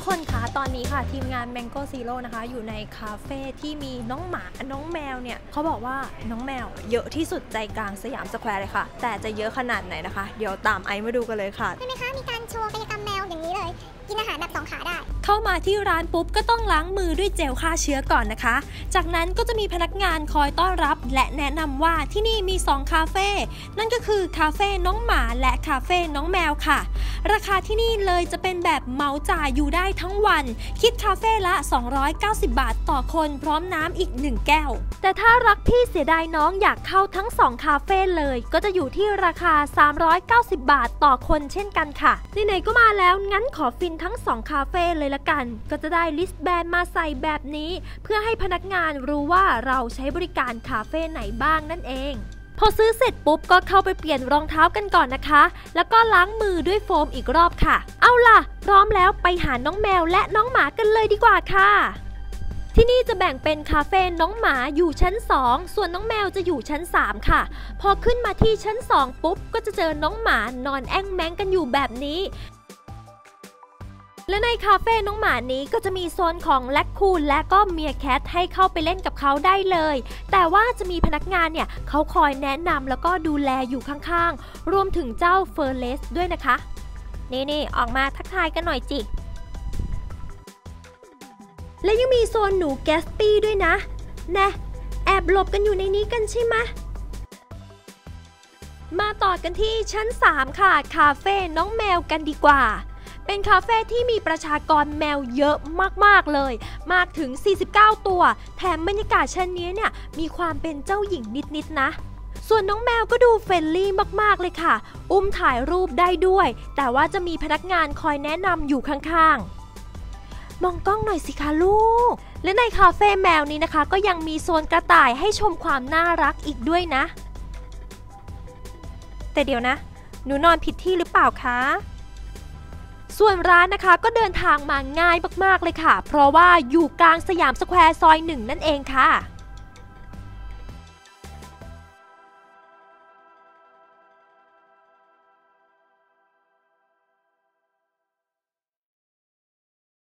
ทุกคนคะตอนนี้ค่ะทีมงาน Mango Zero นะคะ อยู่ในคาเฟ่ที่มีน้องหมาน้องแมวเนี่ยเขาบอกว่าน้องแมวเยอะที่สุดใจกลางสยามสแควร์เลยค่ะ แต่จะเยอะขนาดไหนนะคะ เดี๋ยวตามไอซ์มาดูกันเลยค่ะใช่ไหมคะมีการโชว์กายกรรมแมวอย่างนี้เลย กินอาหารแบบสองขาได้ เข้ามาที่ร้านปุ๊บก็ต้องล้างมือด้วยเจลฆ่าเชื้อก่อนนะคะ จากนั้นก็จะมีพนักงานคอยต้อนรับ และแนะนำว่าที่นี่มี 2 คาเฟ่นั่นก็คือคาเฟ่น้องหมาและคาเฟ่น้องแมวค่ะ ราคาที่นี่เลยจะเป็นแบบเหมาจ่ายอยู่ได้ทั้งวัน คิดคาเฟ่ละ 290 บาทต่อคนพร้อมน้ำอีก 1 แก้ว แต่ถ้ารักพี่เสียดายน้องอยากเข้าทั้ง 2 คาเฟ่เลย ก็จะอยู่ที่ราคา 390 บาทต่อคนเช่นกันค่ะไหนๆก็มาแล้วงั้นขอฟินทั้ง 2 คาเฟ่เลยละกัน ก็จะได้ wristband มาใส่แบบนี้ เพื่อให้พนักงานรู้ว่าเราใช้บริการคาเฟ่ไหนบ้างนั่นเอง พอซื้อเสร็จปุ๊บก็เข้าไปเปลี่ยนรองเท้ากันก่อนนะคะ แล้วก็ล้างมือด้วยโฟมอีกรอบค่ะ เอาล่ะ พร้อมแล้วไปหาน้องแมวและน้องหมากันเลยดีกว่าค่ะที่นี่จะแบ่งเป็นคาเฟ่น้องหมาอยู่ชั้น 2 ส่วนน้องแมวจะอยู่ชั้น 3 ค่ะ พอขึ้นมาที่ชั้น 2 ปุ๊บ ก็จะเจอน้องหมานอนแอ่งแมงกันอยู่แบบนี้ และในคาเฟ่น้องหมานี้ก็จะมีโซนของแลคคูนและก็เมียแคทให้เข้าไปเล่นกับเขาได้เลย แต่ว่าจะมีพนักงานเนี่ยเขาคอยแนะนำแล้วก็ดูแลอยู่ข้างๆ รวมถึงเจ้าเฟอร์เลสด้วยนะคะ นี่ๆออกมาทักทายกันหน่อยจิ และยังมีโซนหนูแกสปี้ด้วยนะ แนะแอบหลบกันอยู่ในนี้กันใช่ไหมมาต่อกันที่ชั้น 3 ค่ะ คาเฟ่น้องแมวกันดีกว่า เป็นคาเฟ่ที่มีประชากรแมวเยอะมากๆเลย มากถึง 49 ตัว แถมบรรยากาศชั้นนี้เนี่ยมีความเป็นเจ้าหญิงนิดๆนะ ส่วนน้องแมวก็ดู friendly มากๆเลยค่ะ อุ้มถ่ายรูปได้ด้วย แต่ว่าจะมีพนักงานคอยแนะนำอยู่ข้างๆมองกล้องหน่อยสิคะลูก และในคาเฟ่แมวนี้นะคะ ก็ยังมีโซนกระต่ายให้ชมความน่ารักอีกด้วยนะ แต่เดี๋ยวนะ หนูนอนผิดที่หรือเปล่าคะ ส่วนร้านนะคะก็เดินทางมาง่ายมากๆเลยค่ะ เพราะว่าอยู่กลางสยามสแควร์ซอยหนึ่งนั่นเองค่ะ